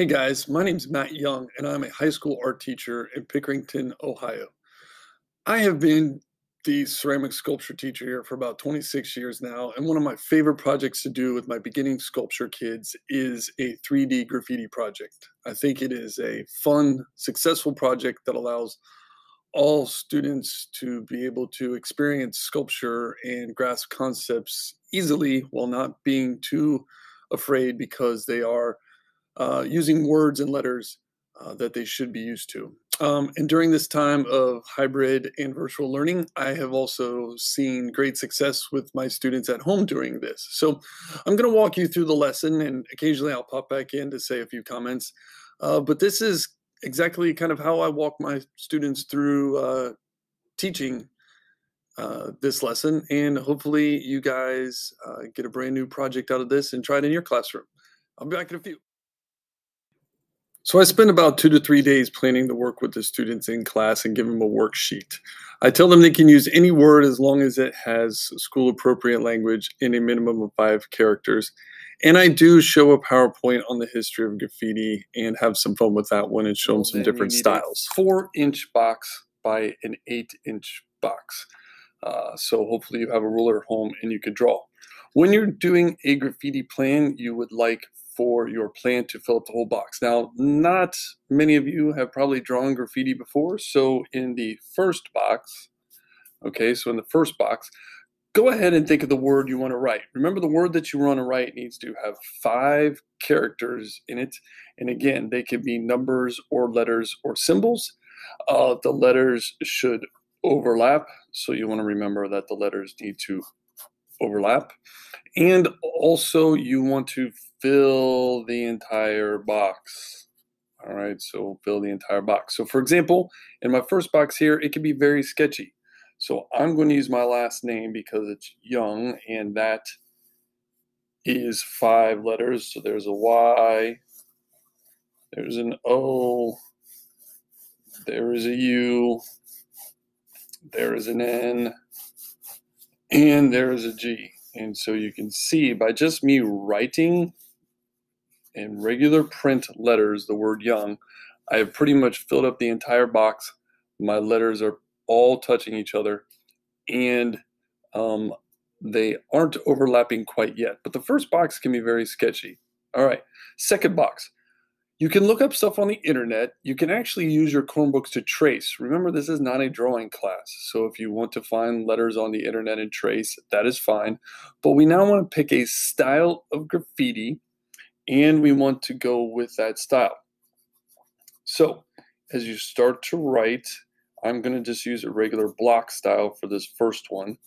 Hey guys, my name is Matt Young, and I'm a high school art teacher in Pickerington, Ohio. I have been the ceramic sculpture teacher here for about 26 years now, and one of my favorite projects to do with my beginning sculpture kids is a 3D graffiti project. I think it is a fun, successful project that allows all students to be able to experience sculpture and grasp concepts easily while not being too afraid because they are uh, using words and letters uh, that they should be used to. Um, and during this time of hybrid and virtual learning, I have also seen great success with my students at home during this. So I'm going to walk you through the lesson, and occasionally I'll pop back in to say a few comments. Uh, but this is exactly kind of how I walk my students through uh, teaching uh, this lesson. And hopefully, you guys uh, get a brand new project out of this and try it in your classroom. I'll be back in a few. So I spend about two to three days planning the work with the students in class and give them a worksheet. I tell them they can use any word as long as it has school appropriate language in a minimum of five characters. And I do show a PowerPoint on the history of graffiti and have some fun with that one and show them some different styles. Four inch box by an eight inch box. Uh, so hopefully you have a ruler at home and you could draw. When you're doing a graffiti plan, you would like for your plan to fill up the whole box. Now, not many of you have probably drawn graffiti before, so in the first box, okay, so in the first box, go ahead and think of the word you want to write. Remember, the word that you want to write needs to have five characters in it. And again, they can be numbers or letters or symbols. Uh, the letters should overlap, so you want to remember that the letters need to overlap. And also, you want to fill the entire box. All right, so fill the entire box. So, for example, in my first box here, it can be very sketchy. So, I'm going to use my last name because it's Young, and that is five letters. So, there's a Y, there's an O, there is a U, there is an N, and there is a G. And so you can see by just me writing in regular print letters the word young, I have pretty much filled up the entire box. My letters are all touching each other and um, they aren't overlapping quite yet. But the first box can be very sketchy. All right, second box. You can look up stuff on the internet. You can actually use your Chromebooks to trace. Remember, this is not a drawing class. So if you want to find letters on the internet and trace, that is fine. But we now want to pick a style of graffiti and we want to go with that style. So as you start to write, I'm going to just use a regular block style for this first one.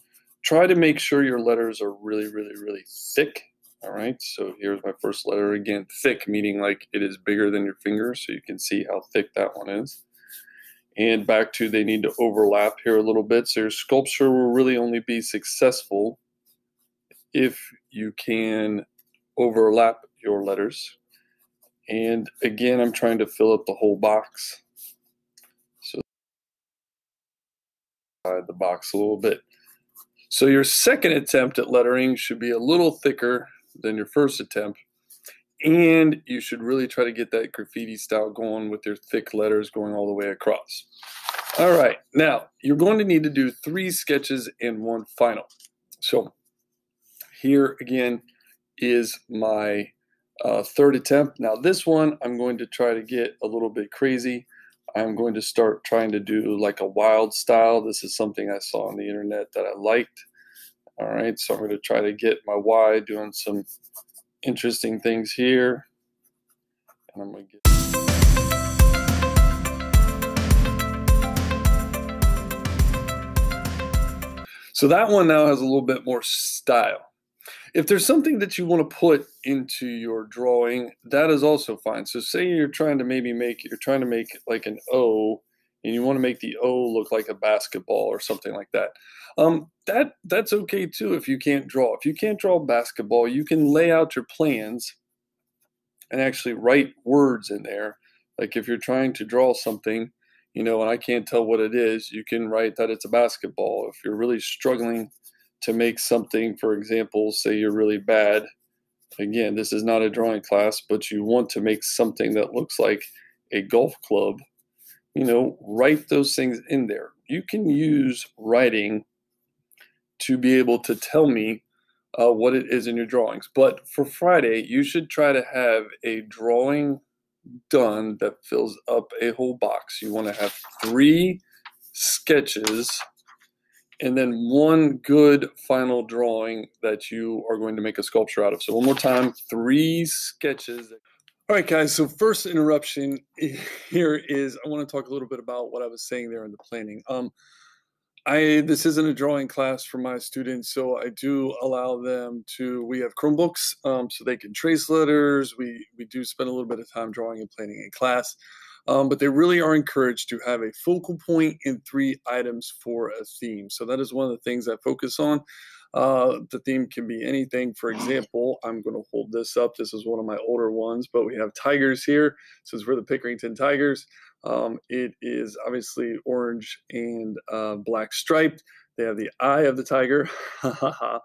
Try to make sure your letters are really, really, really thick all right, so here's my first letter again, thick, meaning like it is bigger than your finger, so you can see how thick that one is. And back to they need to overlap here a little bit. So your sculpture will really only be successful if you can overlap your letters. And again, I'm trying to fill up the whole box. So the box a little bit. So your second attempt at lettering should be a little thicker than your first attempt. And you should really try to get that graffiti style going with your thick letters going all the way across. All right, now you're going to need to do three sketches and one final. So here again is my uh, third attempt. Now this one I'm going to try to get a little bit crazy. I'm going to start trying to do like a wild style. This is something I saw on the internet that I liked. All right, so I'm going to try to get my Y doing some interesting things here. And I'm going to get. So that one now has a little bit more style. If there's something that you want to put into your drawing, that is also fine. So say you're trying to maybe make, you're trying to make like an O and you want to make the O look like a basketball or something like that. Um, that that's okay too if you can't draw. If you can't draw basketball, you can lay out your plans and actually write words in there. Like if you're trying to draw something, you know, and I can't tell what it is, you can write that it's a basketball. If you're really struggling to make something, for example, say you're really bad again, this is not a drawing class, but you want to make something that looks like a golf club, you know, write those things in there. You can use writing to be able to tell me uh, what it is in your drawings. But for Friday, you should try to have a drawing done that fills up a whole box. You want to have three sketches and then one good final drawing that you are going to make a sculpture out of. So one more time, three sketches. All right, guys. So first interruption here is I want to talk a little bit about what I was saying there in the planning. Um, I this isn't a drawing class for my students, so I do allow them to. We have Chromebooks, um, so they can trace letters. We we do spend a little bit of time drawing and planning in class, um, but they really are encouraged to have a focal point and three items for a theme. So that is one of the things I focus on. Uh, the theme can be anything. For example, I'm going to hold this up. This is one of my older ones, but we have tigers here. This is for the Pickerington Tigers. Um, it is obviously orange and uh, black striped. They have the eye of the tiger, uh,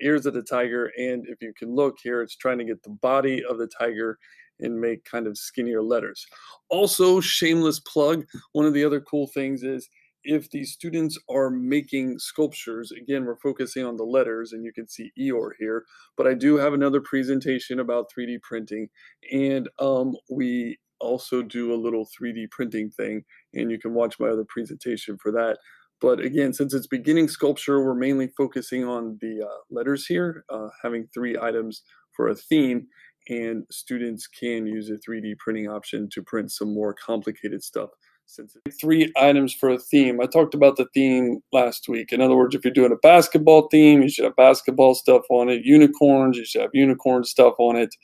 ears of the tiger, and if you can look here, it's trying to get the body of the tiger and make kind of skinnier letters. Also, shameless plug, one of the other cool things is if the students are making sculptures, again, we're focusing on the letters and you can see Eeyore here, but I do have another presentation about 3D printing and um, we also do a little 3D printing thing, and you can watch my other presentation for that. But again, since it's beginning sculpture, we're mainly focusing on the uh, letters here, uh, having three items for a theme, and students can use a 3D printing option to print some more complicated stuff. Since three items for a theme, I talked about the theme last week. In other words, if you're doing a basketball theme, you should have basketball stuff on it. Unicorns, you should have unicorn stuff on it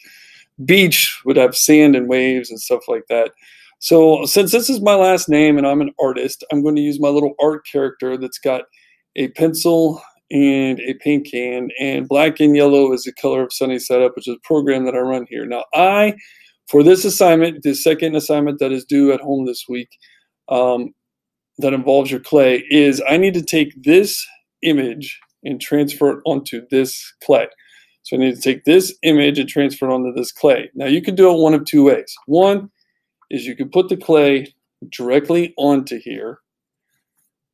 beach would have sand and waves and stuff like that. So since this is my last name and I'm an artist, I'm going to use my little art character that's got a pencil and a paint can and black and yellow is the color of Sunny Setup, which is a program that I run here. Now I, for this assignment, the second assignment that is due at home this week, um, that involves your clay is I need to take this image and transfer it onto this clay. So I need to take this image and transfer it onto this clay. Now you can do it one of two ways. One is you can put the clay directly onto here,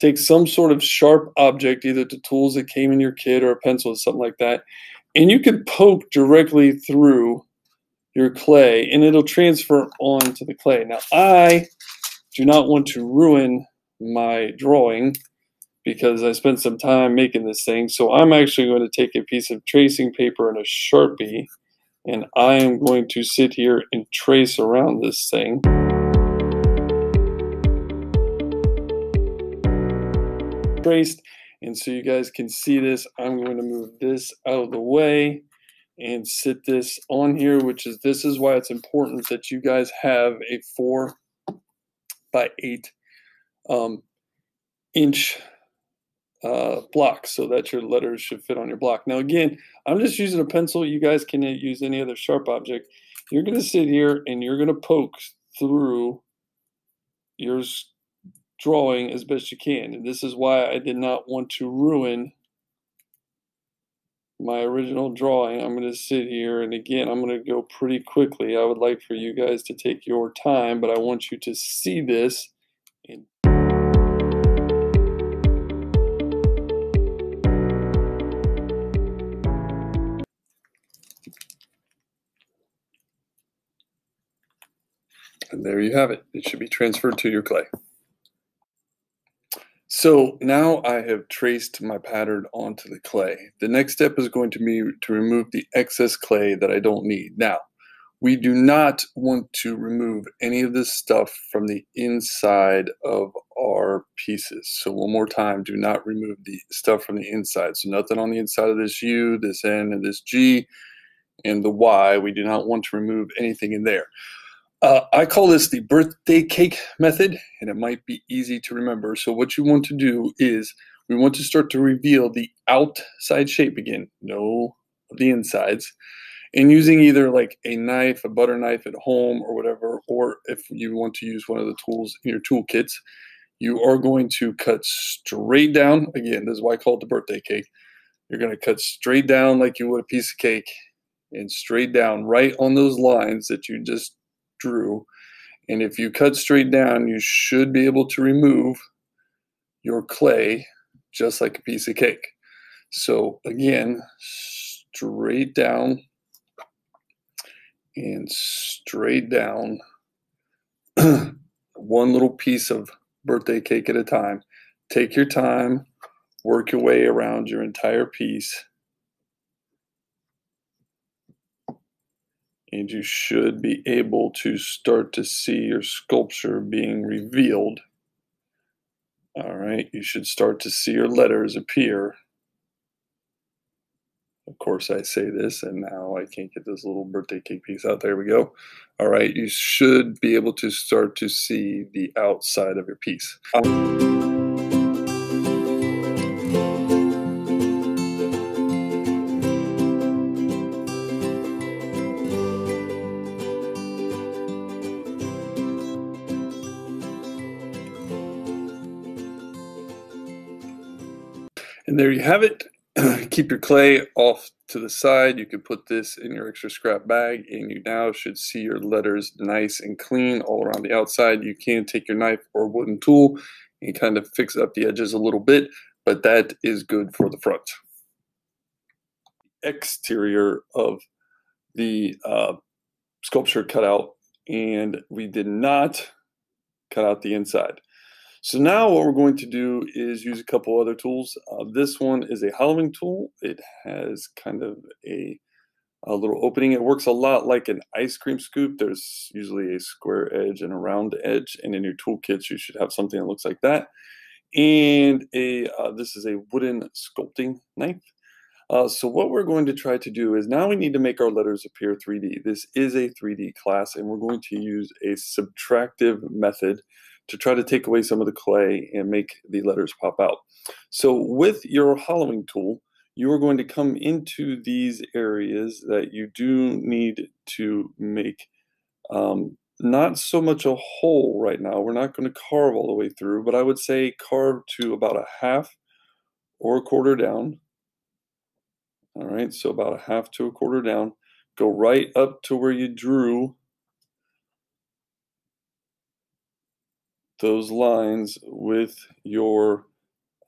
take some sort of sharp object, either the tools that came in your kit or a pencil or something like that, and you can poke directly through your clay and it'll transfer onto the clay. Now I do not want to ruin my drawing because I spent some time making this thing. So I'm actually going to take a piece of tracing paper and a Sharpie, and I am going to sit here and trace around this thing. Traced, and so you guys can see this, I'm going to move this out of the way and sit this on here, which is, this is why it's important that you guys have a four by eight um, inch uh, block so that your letters should fit on your block. Now again, I'm just using a pencil. You guys can use any other sharp object. You're going to sit here and you're going to poke through your drawing as best you can. And this is why I did not want to ruin my original drawing. I'm going to sit here and again, I'm going to go pretty quickly. I would like for you guys to take your time, but I want you to see this and And there you have it. It should be transferred to your clay. So now I have traced my pattern onto the clay. The next step is going to be to remove the excess clay that I don't need. Now, we do not want to remove any of this stuff from the inside of our pieces. So one more time, do not remove the stuff from the inside. So nothing on the inside of this U, this N, and this G, and the Y. We do not want to remove anything in there. Uh, I call this the birthday cake method, and it might be easy to remember. So what you want to do is we want to start to reveal the outside shape again, no the insides, and using either like a knife, a butter knife at home or whatever, or if you want to use one of the tools in your toolkits, you are going to cut straight down. Again, this is why I call it the birthday cake. You're going to cut straight down like you would a piece of cake and straight down right on those lines that you just drew. And if you cut straight down, you should be able to remove your clay just like a piece of cake. So again, straight down and straight down, one little piece of birthday cake at a time. Take your time, work your way around your entire piece. And you should be able to start to see your sculpture being revealed. All right, you should start to see your letters appear. Of course, I say this, and now I can't get this little birthday cake piece out. There we go. All right, you should be able to start to see the outside of your piece. And there you have it. Keep your clay off to the side. You can put this in your extra scrap bag and you now should see your letters nice and clean all around the outside. You can take your knife or wooden tool and kind of fix up the edges a little bit, but that is good for the front. Exterior of the uh, sculpture cutout and we did not cut out the inside. So now what we're going to do is use a couple other tools. Uh, this one is a hollowing tool. It has kind of a, a little opening. It works a lot like an ice cream scoop. There's usually a square edge and a round edge. And in your toolkits, you should have something that looks like that. And a uh, this is a wooden sculpting knife. Uh, so what we're going to try to do is now we need to make our letters appear 3D. This is a 3D class, and we're going to use a subtractive method to try to take away some of the clay and make the letters pop out. So with your hollowing tool, you are going to come into these areas that you do need to make um, not so much a hole right now. We're not going to carve all the way through, but I would say carve to about a half or a quarter down. All right, so about a half to a quarter down. Go right up to where you drew those lines with your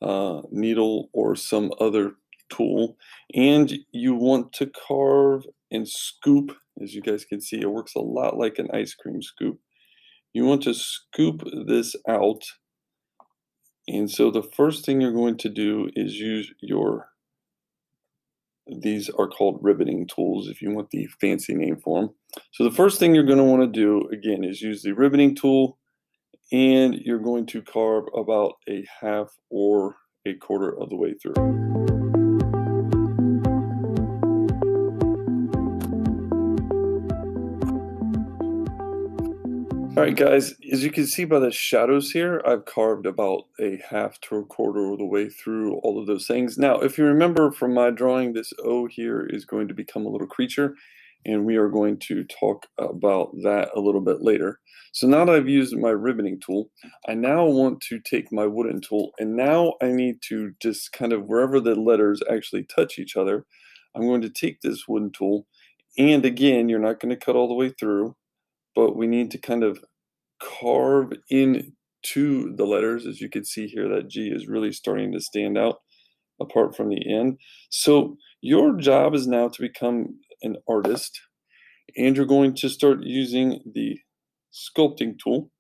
uh, needle or some other tool and you want to carve and scoop as you guys can see it works a lot like an ice cream scoop. You want to scoop this out and so the first thing you're going to do is use your these are called riveting tools if you want the fancy name for them so the first thing you're going to want to do again is use the riveting tool and you're going to carve about a half or a quarter of the way through. All right, guys, as you can see by the shadows here, I've carved about a half to a quarter of the way through all of those things. Now, if you remember from my drawing, this O here is going to become a little creature and we are going to talk about that a little bit later. So now that I've used my riveting tool, I now want to take my wooden tool and now I need to just kind of wherever the letters actually touch each other, I'm going to take this wooden tool and again, you're not going to cut all the way through, but we need to kind of carve into the letters. As you can see here, that G is really starting to stand out apart from the end. So your job is now to become an artist and you're going to start using the sculpting tool.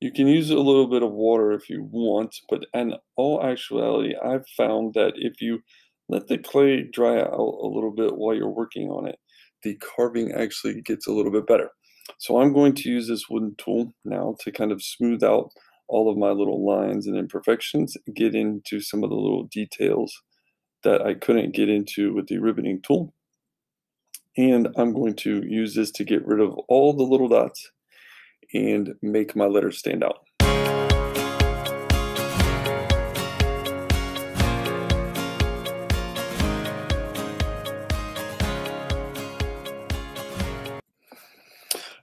You can use a little bit of water if you want, but in all actuality, I've found that if you let the clay dry out a little bit while you're working on it, the carving actually gets a little bit better. So I'm going to use this wooden tool now to kind of smooth out all of my little lines and imperfections, get into some of the little details that I couldn't get into with the riveting tool. And I'm going to use this to get rid of all the little dots and make my letters stand out.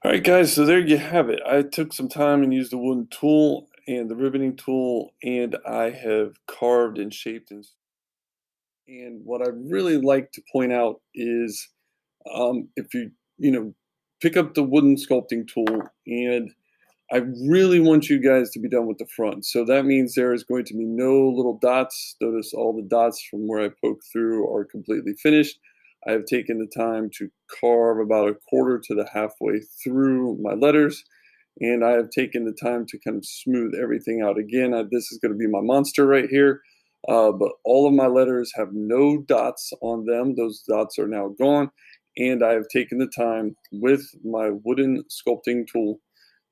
All right, guys, so there you have it. I took some time and used the wooden tool and the riveting tool, and I have carved and shaped and and what I really like to point out is um, if you, you know, pick up the wooden sculpting tool and I really want you guys to be done with the front. So that means there is going to be no little dots. Notice all the dots from where I poke through are completely finished. I have taken the time to carve about a quarter to the halfway through my letters and I have taken the time to kind of smooth everything out. Again, I, this is going to be my monster right here, uh, but all of my letters have no dots on them. Those dots are now gone, and I have taken the time with my wooden sculpting tool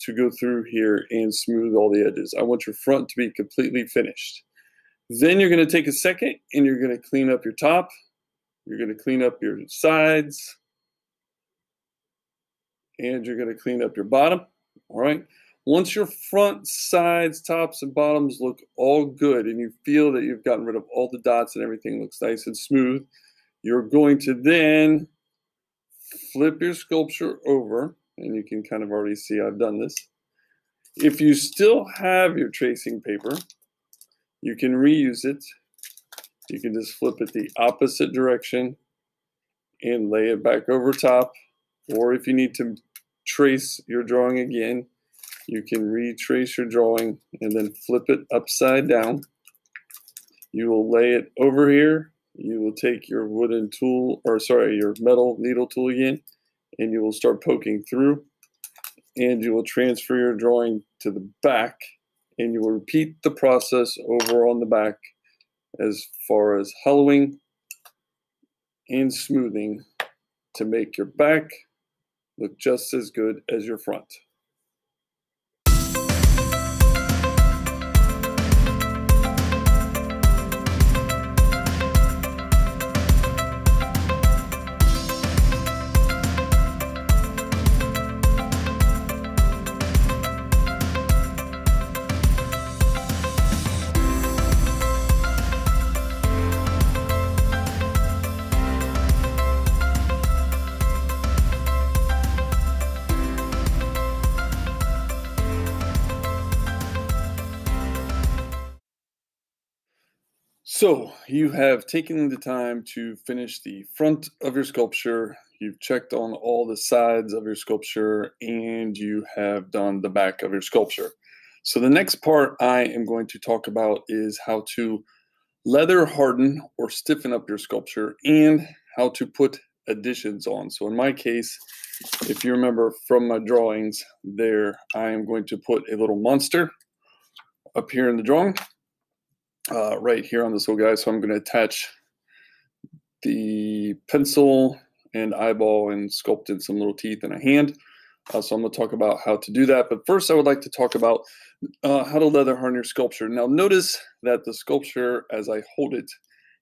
to go through here and smooth all the edges. I want your front to be completely finished. Then you're going to take a second and you're going to clean up your top. You're going to clean up your sides. And you're going to clean up your bottom. All right. Once your front, sides, tops, and bottoms look all good and you feel that you've gotten rid of all the dots and everything looks nice and smooth, you're going to then flip your sculpture over, and you can kind of already see I've done this. If you still have your tracing paper, you can reuse it. You can just flip it the opposite direction and lay it back over top. Or if you need to trace your drawing again. You can retrace your drawing and then flip it upside down. You will lay it over here. You will take your wooden tool, or sorry, your metal needle tool again, and you will start poking through. And you will transfer your drawing to the back, and you will repeat the process over on the back as far as hollowing and smoothing to make your back look just as good as your front. So you have taken the time to finish the front of your sculpture, you've checked on all the sides of your sculpture, and you have done the back of your sculpture. So the next part I am going to talk about is how to leather harden or stiffen up your sculpture and how to put additions on. So in my case, if you remember from my drawings there, I am going to put a little monster up here in the drawing uh, right here on this little guy. So I'm going to attach the pencil and eyeball and sculpt in some little teeth and a hand. Uh, so I'm going to talk about how to do that. But first, I would like to talk about uh, how to leather harden your sculpture. Now, notice that the sculpture, as I hold it,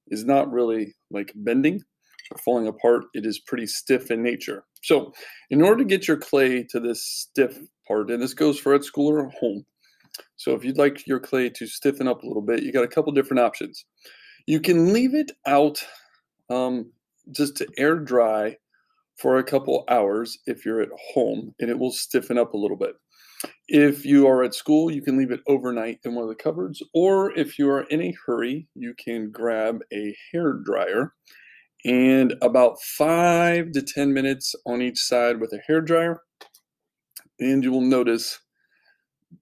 is not really like bending or falling apart. It is pretty stiff in nature. So, in order to get your clay to this stiff part, and this goes for at school or home, so if you'd like your clay to stiffen up a little bit, you got a couple different options. You can leave it out um, just to air dry for a couple hours if you're at home, and it will stiffen up a little bit. If you are at school, you can leave it overnight in one of the cupboards, or if you are in a hurry, you can grab a hair dryer and about five to 10 minutes on each side with a hair dryer. And you will notice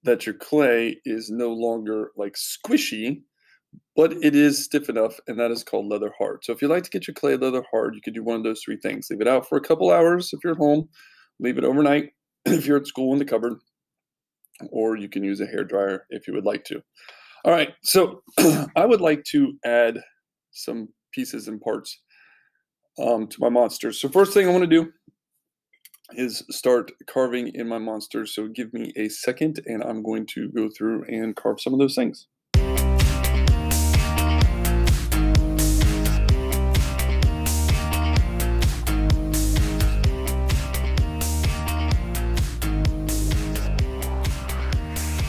that your clay is no longer like squishy, but it is stiff enough, and that is called leather hard. So if you like to get your clay leather hard, you could do one of those three things. Leave it out for a couple hours if you're at home, leave it overnight if you're at school in the cupboard, or you can use a hair dryer if you would like to. All right, so I would like to add some pieces and parts um, to my monster. So first thing I want to do is start carving in my monsters. So give me a second and I'm going to go through and carve some of those things.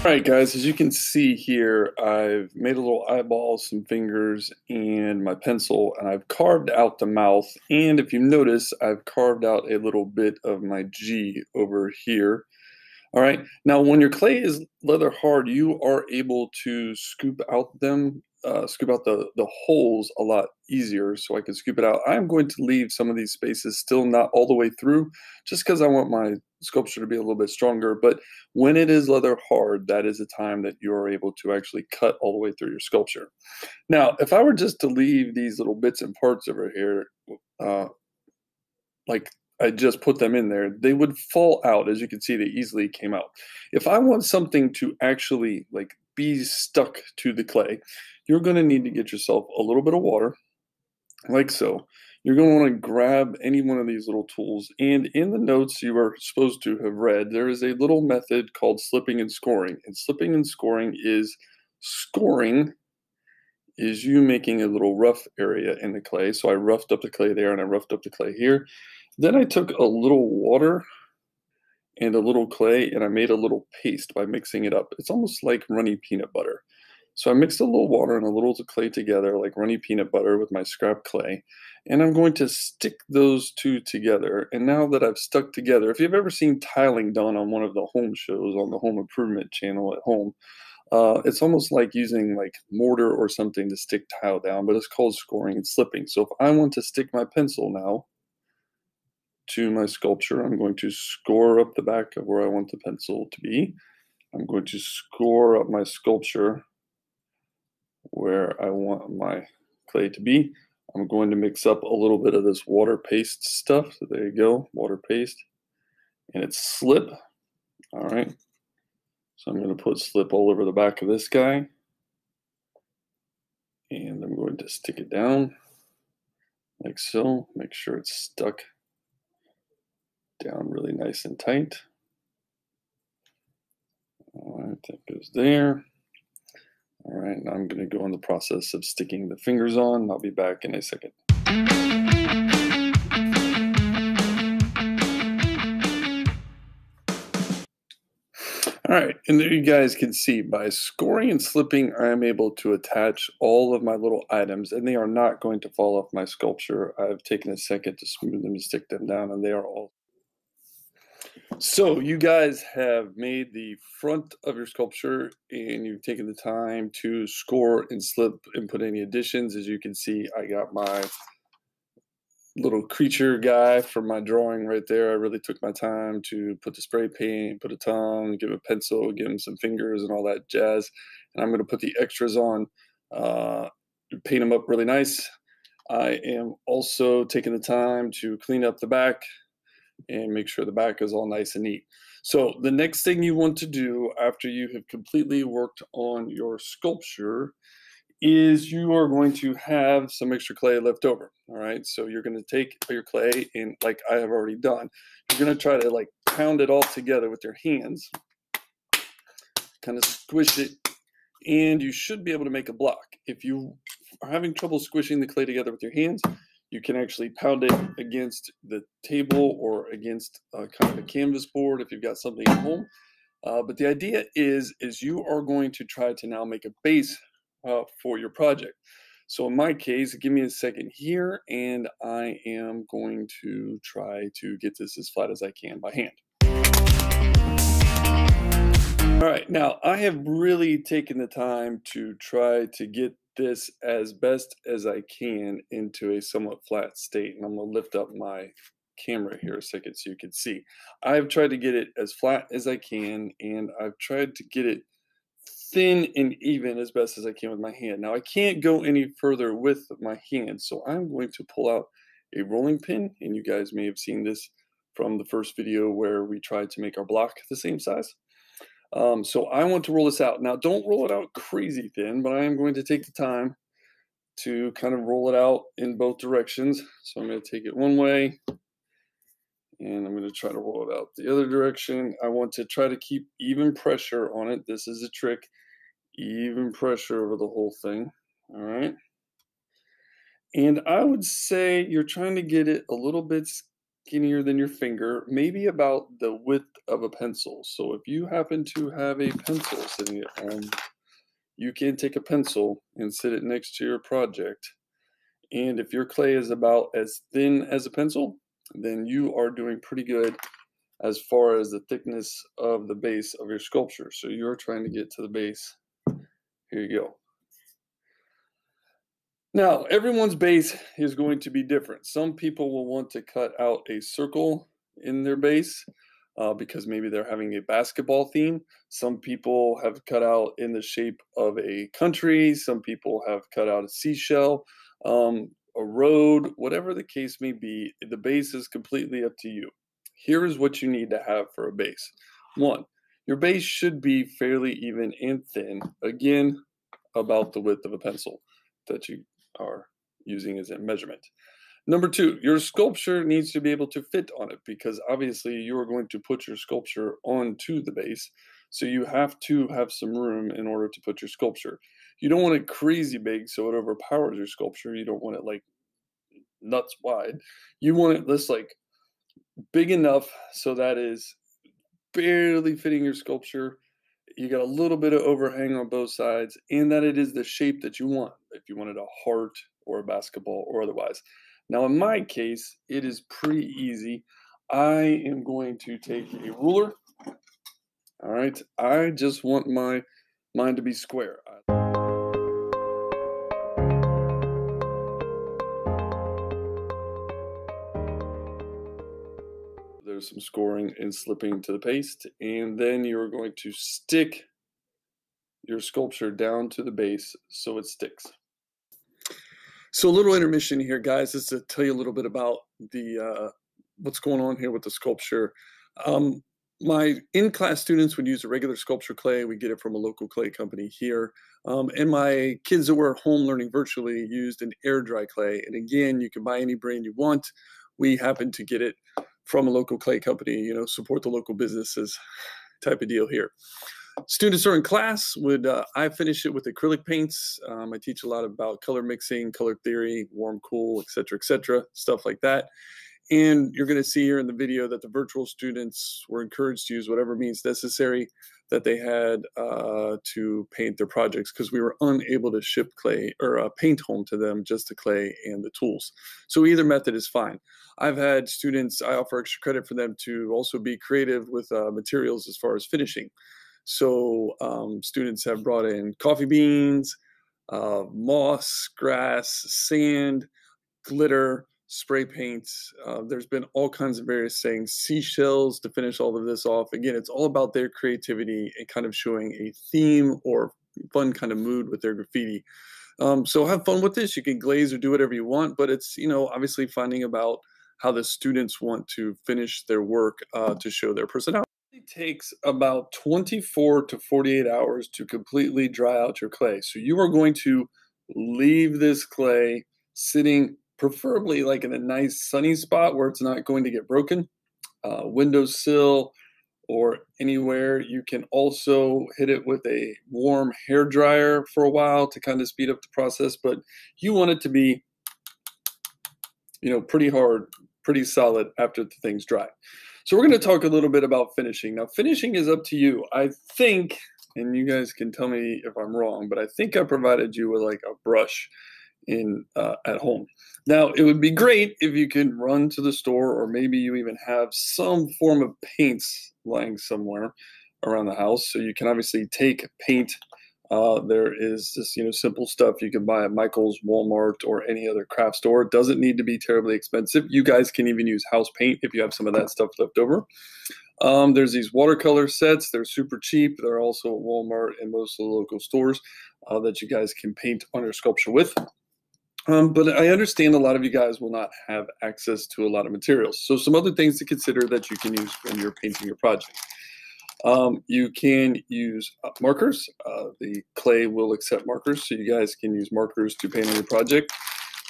All right, guys, as you can see here, I've made a little eyeball, some fingers, and my pencil, and I've carved out the mouth. And if you notice, I've carved out a little bit of my G over here. All right, now when your clay is leather hard, you are able to scoop out them uh, scoop out the, the holes a lot easier so I can scoop it out. I'm going to leave some of these spaces still not all the way through just because I want my sculpture to be a little bit stronger. But when it is leather hard, that is a time that you're able to actually cut all the way through your sculpture. Now, if I were just to leave these little bits and parts over here, uh, like I just put them in there, they would fall out. As you can see, they easily came out. If I want something to actually like be stuck to the clay, you're going to need to get yourself a little bit of water, like so. You're going to want to grab any one of these little tools. And in the notes you are supposed to have read, there is a little method called slipping and scoring. And slipping and scoring is scoring is you making a little rough area in the clay. So I roughed up the clay there and I roughed up the clay here. Then I took a little water and a little clay and I made a little paste by mixing it up. It's almost like runny peanut butter. So I mixed a little water and a little clay together like runny peanut butter with my scrap clay. And I'm going to stick those two together. And now that I've stuck together, if you've ever seen tiling done on one of the home shows on the home improvement channel at home, uh, it's almost like using like mortar or something to stick tile down, but it's called scoring and slipping. So if I want to stick my pencil now to my sculpture. I'm going to score up the back of where I want the pencil to be. I'm going to score up my sculpture where I want my clay to be. I'm going to mix up a little bit of this water paste stuff. So there you go, water paste. And it's slip. All right. So I'm going to put slip all over the back of this guy. And I'm going to stick it down like so. Make sure it's stuck down really nice and tight. All right, that goes there. All right, now I'm going to go in the process of sticking the fingers on. I'll be back in a second. All right, and there you guys can see by scoring and slipping, I am able to attach all of my little items and they are not going to fall off my sculpture. I've taken a second to smooth them and stick them down and they are all so you guys have made the front of your sculpture and you've taken the time to score and slip and put any additions. As you can see, I got my little creature guy from my drawing right there. I really took my time to put the spray paint, put a tongue, give a pencil, give him some fingers and all that jazz. And I'm going to put the extras on, uh, paint them up really nice. I am also taking the time to clean up the back and make sure the back is all nice and neat. So the next thing you want to do after you have completely worked on your sculpture is you are going to have some extra clay left over. All right. So you're going to take your clay and like I have already done, you're going to try to like pound it all together with your hands, kind of squish it, and you should be able to make a block. If you are having trouble squishing the clay together with your hands, you can actually pound it against the table or against uh, kind of a canvas board if you've got something at home. Uh, but the idea is, is you are going to try to now make a base uh, for your project. So in my case, give me a second here, and I am going to try to get this as flat as I can by hand. All right, now I have really taken the time to try to get this as best as I can into a somewhat flat state. And I'm going to lift up my camera here a second so you can see. I've tried to get it as flat as I can, and I've tried to get it thin and even as best as I can with my hand. Now, I can't go any further with my hand, so I'm going to pull out a rolling pin, and you guys may have seen this from the first video where we tried to make our block the same size. Um, so I want to roll this out. Now, don't roll it out crazy thin, but I am going to take the time to kind of roll it out in both directions. So I'm going to take it one way and I'm going to try to roll it out the other direction. I want to try to keep even pressure on it. This is a trick. Even pressure over the whole thing. All right. And I would say you're trying to get it a little bit skinnier than your finger, maybe about the width of a pencil. So if you happen to have a pencil sitting at home, you can take a pencil and sit it next to your project. And if your clay is about as thin as a pencil, then you are doing pretty good as far as the thickness of the base of your sculpture. So you're trying to get to the base. Here you go. Now, everyone's base is going to be different. Some people will want to cut out a circle in their base uh, because maybe they're having a basketball theme. Some people have cut out in the shape of a country. Some people have cut out a seashell, um, a road, whatever the case may be. The base is completely up to you. Here is what you need to have for a base. One, your base should be fairly even and thin. Again, about the width of a pencil that you are using as a measurement. Number two, your sculpture needs to be able to fit on it because obviously you are going to put your sculpture onto the base. So you have to have some room in order to put your sculpture. You don't want it crazy big so it overpowers your sculpture. You don't want it like nuts wide. You want it this like big enough so that is barely fitting your sculpture. You got a little bit of overhang on both sides, and that it is the shape that you want. If you wanted a heart or a basketball or otherwise. Now, in my case, it is pretty easy. I am going to take a ruler. All right. I just want my mine to be square. Some scoring and slipping to the paste. And then you're going to stick your sculpture down to the base so it sticks. So a little intermission here, guys, just to tell you a little bit about the uh, what's going on here with the sculpture. Um, my in-class students would use a regular sculpture clay. We get it from a local clay company here. Um, and my kids that were home learning virtually used an air dry clay. And again, you can buy any brand you want. We happen to get it from a local clay company, you know, support the local businesses type of deal here. Students are in class would uh, i finish it with acrylic paints. Um, i teach a lot about color mixing color theory warm cool etc etc stuff like that. And you're going to see here in the video that the virtual students were encouraged to use whatever means necessary that they had uh, to paint their projects because we were unable to ship clay or uh, paint home to them just the clay and the tools. So either method is fine. I've had students, I offer extra credit for them to also be creative with uh, materials as far as finishing. So um, students have brought in coffee beans, uh, moss, grass, sand, glitter, spray paints. Uh, there's been all kinds of various things, seashells to finish all of this off. Again, it's all about their creativity and kind of showing a theme or fun kind of mood with their graffiti. Um, so have fun with this. You can glaze or do whatever you want, but it's you know obviously finding about how the students want to finish their work uh, to show their personality takes about 24 to 48 hours to completely dry out your clay. So you are going to leave this clay sitting preferably like in a nice sunny spot where it's not going to get broken, uh, windowsill or anywhere. You can also hit it with a warm hair dryer for a while to kind of speed up the process, but you want it to be, you know, pretty hard, pretty solid after the thing's dry. So we're going to talk a little bit about finishing. Now, finishing is up to you. I think, and you guys can tell me if I'm wrong, but I think I provided you with like a brush in uh, at home. Now, it would be great if you can run to the store, or maybe you even have some form of paints lying somewhere around the house. So you can obviously take paint uh, there is this, you know, simple stuff you can buy at Michael's, Walmart, or any other craft store. It doesn't need to be terribly expensive. You guys can even use house paint if you have some of that stuff left over. Um, there's these watercolor sets. They're super cheap. They're also at Walmart and most of the local stores uh, that you guys can paint on your sculpture with. Um, but I understand a lot of you guys will not have access to a lot of materials. So some other things to consider that you can use when you're painting your project. Um, you can use uh, markers. Uh, the clay will accept markers, so you guys can use markers to paint on your project.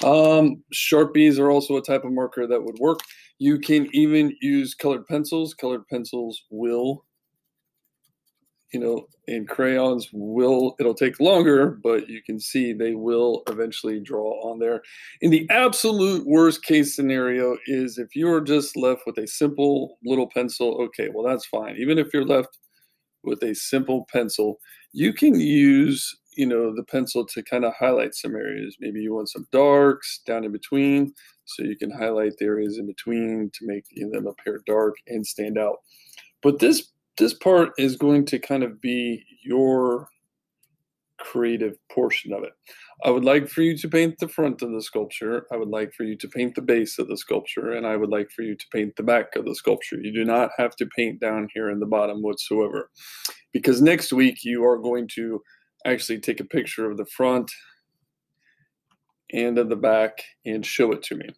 Um, Sharpies are also a type of marker that would work. You can even use colored pencils. Colored pencils will you know, and crayons will, it'll take longer, but you can see they will eventually draw on there. In the absolute worst case scenario is if you're just left with a simple little pencil, okay, well, that's fine. Even if you're left with a simple pencil, you can use, you know, the pencil to kind of highlight some areas. Maybe you want some darks down in between, so you can highlight the areas in between to make them appear dark and stand out. But this this part is going to kind of be your creative portion of it. I would like for you to paint the front of the sculpture. I would like for you to paint the base of the sculpture, and I would like for you to paint the back of the sculpture. You do not have to paint down here in the bottom whatsoever. Because next week you are going to actually take a picture of the front and of the back and show it to me.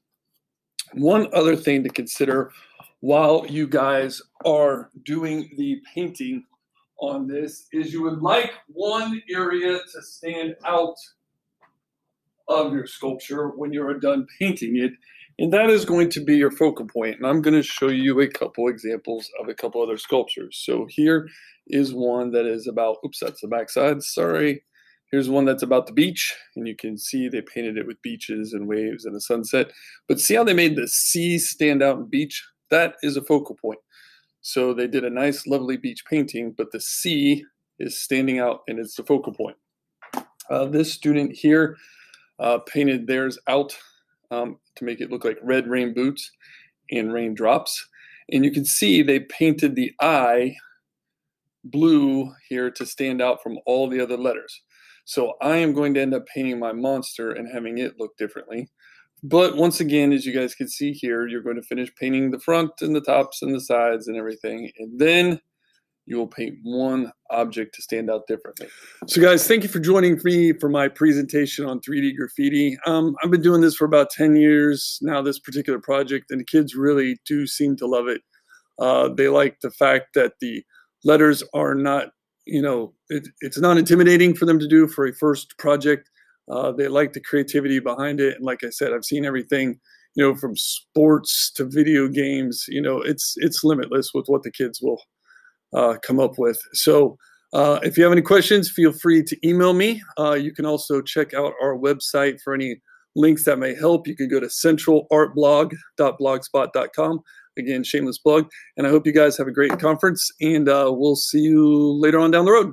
One other thing to consider while you guys are doing the painting on this is you would like one area to stand out of your sculpture when you're done painting it. And that is going to be your focal point. And I'm going to show you a couple examples of a couple other sculptures. So here is one that is about, oops, that's the backside, sorry. Here's one that's about the beach, and you can see they painted it with beaches and waves and a sunset. But see how they made the sea stand out in beach? That is a focal point. So they did a nice, lovely beach painting, but the sea is standing out and it's the focal point. Uh, this student here uh, painted theirs out um, to make it look like red rain boots and raindrops. And you can see they painted the I blue here to stand out from all the other letters. So I am going to end up painting my monster and having it look differently. But once again, as you guys can see here, you're going to finish painting the front and the tops and the sides and everything. And then you will paint one object to stand out differently. So guys, thank you for joining me for my presentation on 3D graffiti. Um, I've been doing this for about 10 years now, this particular project, and the kids really do seem to love it. Uh, they like the fact that the letters are not, you know, it, it's not intimidating for them to do for a first project. Uh, they like the creativity behind it. And like I said, I've seen everything, you know, from sports to video games, you know, it's, it's limitless with what the kids will uh, come up with. So uh, if you have any questions, feel free to email me. Uh, you can also check out our website for any links that may help. You can go to centralartblog.blogspot.com. Again, shameless plug. And I hope you guys have a great conference, and uh, we'll see you later on down the road.